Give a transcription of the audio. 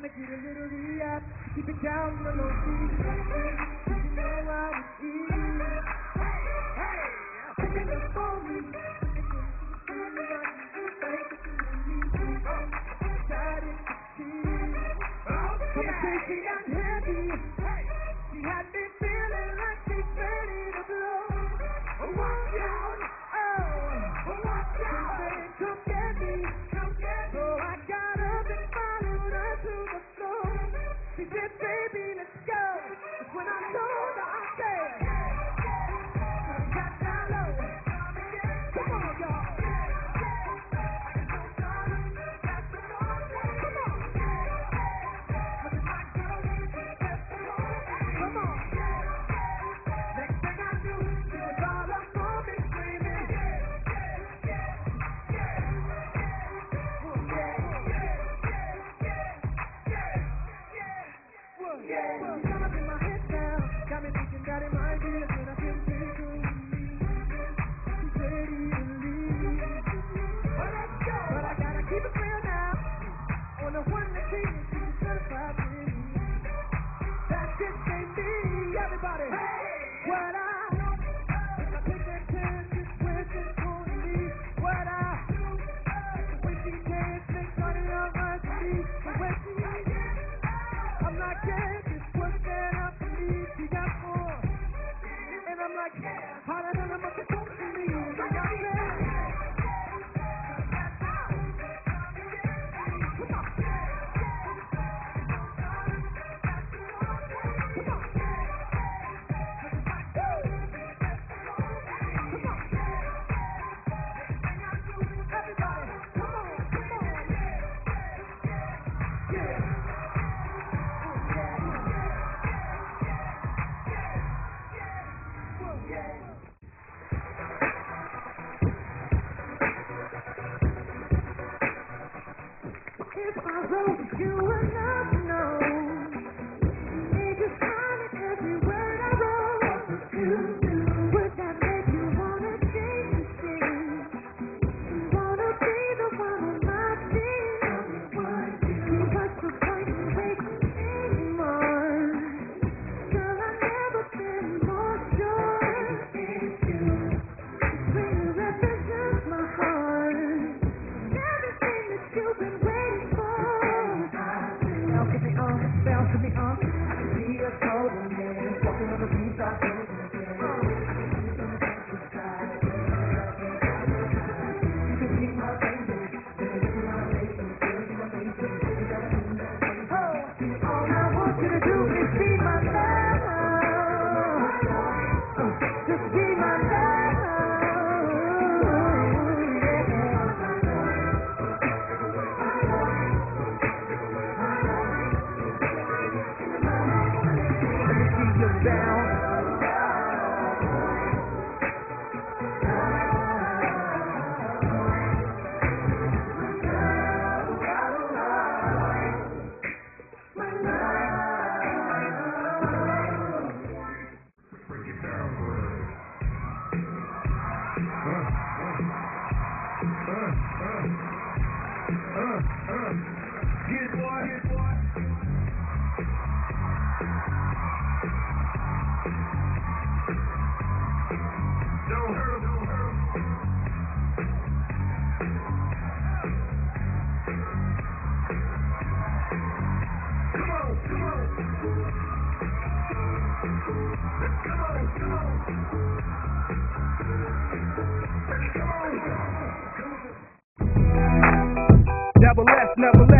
when I get a little re-up. Keep it down for no food. You know I was eating. Hey, hey, I'm up on me. Conversation got heavy. Hey, she had me I can. never let